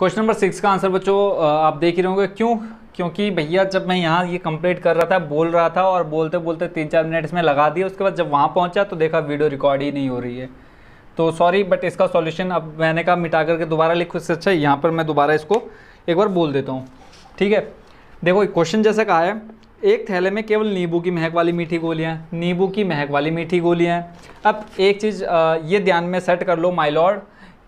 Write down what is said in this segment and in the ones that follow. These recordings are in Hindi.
क्वेश्चन नंबर सिक्स का आंसर बच्चों आप देख ही रहोगे क्यों? क्योंकि भैया जब मैं यहाँ ये कंप्लीट कर रहा था, बोल रहा था और बोलते बोलते तीन चार मिनट इसमें लगा दिए उसके बाद जब वहाँ पहुँचा तो देखा वीडियो रिकॉर्ड ही नहीं हो रही है। तो सॉरी बट इसका सॉल्यूशन अब मैंने कहा मिटा करके दोबारा लिखो इससे अच्छा यहाँ पर मैं दोबारा इसको एक बार बोल देता हूँ। ठीक है? देखो क्वेश्चन जैसे कहा है, एक थैले में केवल नींबू की महक वाली मीठी गोलियाँ, नींबू की महक वाली मीठी गोलियाँ। अब एक चीज़ ये ध्यान में सेट कर लो माइलॉर्ड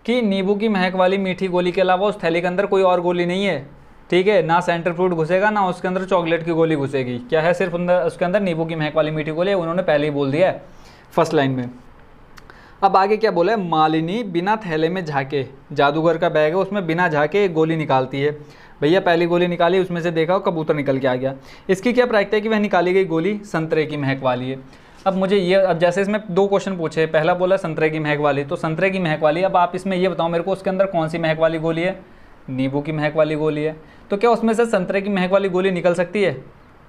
कि नींबू की महक वाली मीठी गोली के अलावा उस थैली के अंदर कोई और गोली नहीं है? ठीक है, ना सेंटर फ्रूट घुसेगा, ना उसके अंदर चॉकलेट की गोली घुसेगी। क्या है सिर्फ़ अंदर उसके अंदर नींबू की महक वाली मीठी गोली? उन्होंने पहले ही बोल दिया है फ़र्स्ट लाइन में। अब आगे क्या बोला है? मालिनी बिना थैले में झाके, जादूगर का बैग है, उसमें बिना झाके एक गोली निकालती है। भैया, पहली गोली निकाली, उसमें से देखा कबूतर निकल के आ गया। इसकी क्या प्रायिकता है कि वह निकाली गई गोली संतरे की महक वाली है? अब मुझे ये, अब जैसे इसमें दो क्वेश्चन पूछे पहला बोला, संतरे की महक वाली। तो संतरे की महक वाली, अब आप इसमें ये बताओ मेरे को, उसके अंदर कौन सी महक वाली गोली है? नींबू की महक वाली गोली है। तो क्या उसमें से संतरे की महक वाली गोली निकल सकती है?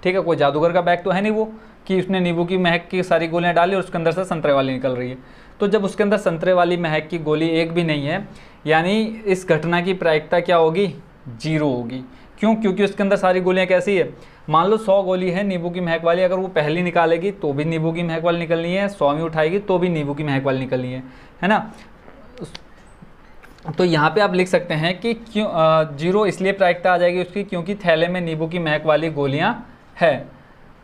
ठीक है, कोई जादूगर का बैग तो है नहीं वो, कि उसने नींबू की महक की सारी गोलियाँ डाली और उसके अंदर से संतरे वाली निकल रही है। तो जब उसके अंदर संतरे वाली महक की गोली एक भी नहीं है, यानी इस घटना की प्रायिकता क्या होगी? ज़ीरो होगी। क्यों? क्योंकि उसके अंदर सारी गोलियाँ कैसी है? मान लो सौ गोली है नींबू की महक वाली, अगर वो पहली निकालेगी तो भी नींबू की महक वाली निकलनी है, सौ में उठाएगी तो भी नींबू की महक वाली निकलनी है है ना? तो यहाँ पे आप लिख सकते हैं कि क्यों ज़ीरो इसलिए प्रायिकता आ जाएगी उसकी क्योंकि थैले में नींबू की महक वाली गोलियाँ है।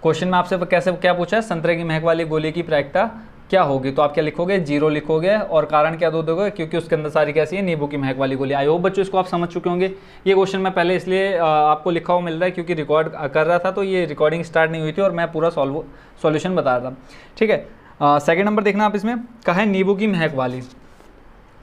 क्वेश्चन में आपसे कैसे, क्या पूछा है? संतरे की महक वाली गोली की प्रायिकता क्या होगी? तो आप क्या लिखोगे? ज़ीरो लिखोगे और कारण क्या दो दोगे? क्योंकि उसके अंदर सारी कैसी है, नींबू की महक वाली गोली। आई होप बच्चों, इसको आप समझ चुके होंगे। ये क्वेश्चन मैं पहले इसलिए आपको लिखा हुआ मिल रहा है क्योंकि रिकॉर्ड कर रहा था तो ये रिकॉर्डिंग स्टार्ट नहीं हुई थी और मैं पूरा सॉल्व सॉल्यूशन बता रहा था। ठीक है? सेकेंड नंबर देखना आप इसमें। कहा है नींबू की महक वाली।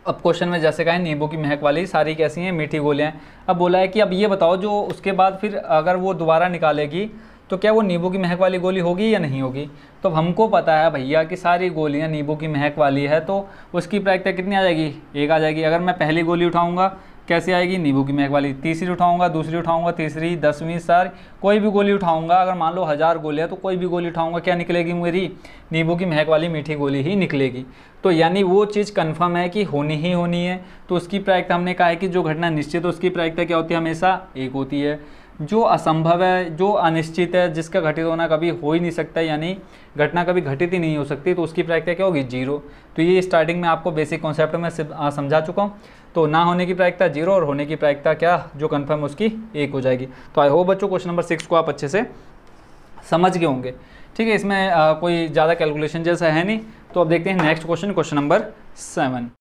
अब क्वेश्चन में जैसे कहा नींबू की महक वाली, सारी कैसी हैं, मीठी गोलियाँ। अब बोला है कि अब ये बताओ, जो उसके बाद फिर अगर वो दोबारा निकालेगी तो क्या वो नींबू की महक वाली गोली होगी या नहीं होगी? तो हमको पता है भैया कि सारी गोलियाँ नींबू की महक वाली है तो उसकी प्रायिकता कितनी आ जाएगी? एक आ जाएगी। अगर मैं पहली गोली उठाऊँगा, कैसे आएगी? नींबू की महक वाली। तीसरी उठाऊँगा, दूसरी उठाऊँगा, तीसरी, दसवीं, सारी, कोई भी गोली उठाऊँगा, अगर मान लो हज़ार गोली है तो कोई भी गोली उठाऊँगा, क्या निकलेगी मेरी? नींबू की महक वाली मीठी गोली ही निकलेगी। तो यानी वो चीज़ कन्फर्म है कि होनी ही होनी है। तो उसकी प्रायिकता हमने कहा है कि जो घटना निश्चित है, उसकी प्रायिकता क्या होती है? हमेशा एक होती है। जो असंभव है, जो अनिश्चित है, जिसका घटित होना कभी हो ही नहीं सकता, यानी घटना कभी घटित ही नहीं हो सकती तो उसकी प्रायिकता क्या होगी? ज़ीरो। तो ये स्टार्टिंग में आपको बेसिक कॉन्सेप्ट में समझा चुका हूँ। तो ना होने की प्रायिकता ज़ीरो और होने की प्रायिकता क्या, जो कन्फर्म उसकी एक हो जाएगी। तो आई होप बच्चों क्वेश्चन नंबर सिक्स को आप अच्छे से समझ गए होंगे। ठीक है, इसमें कोई ज़्यादा कैलकुलेशन जैसा है नहीं। तो अब देखते हैं next question question number seven